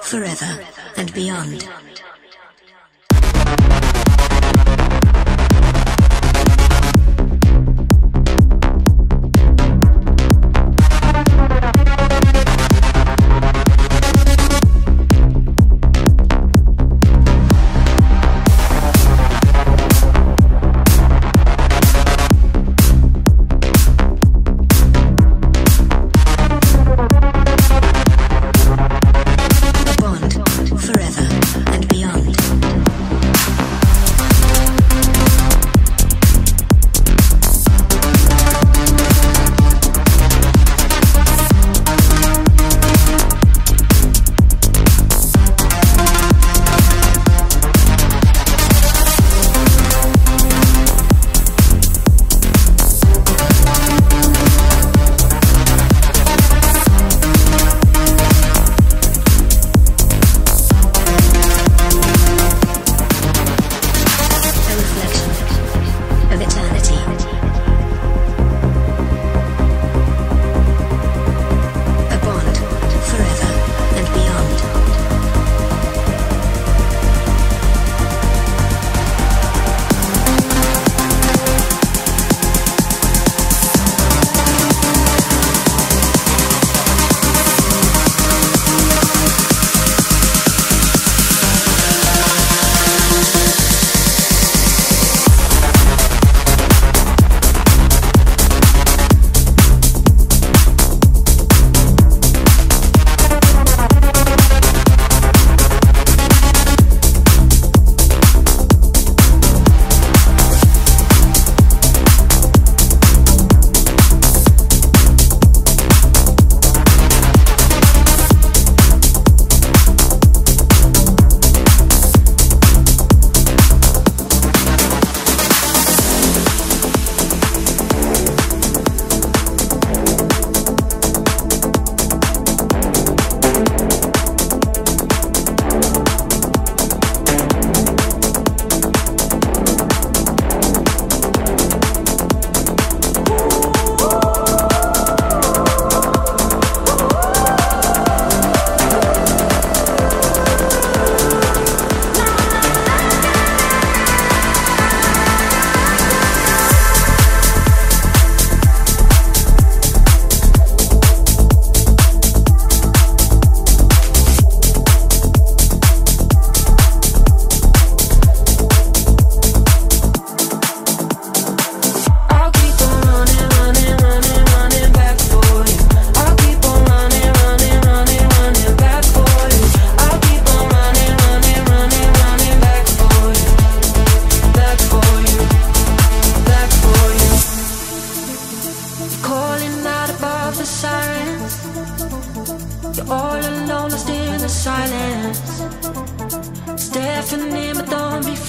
forever and beyond.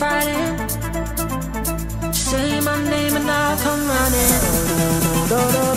Friday. Say my name and I'll come running.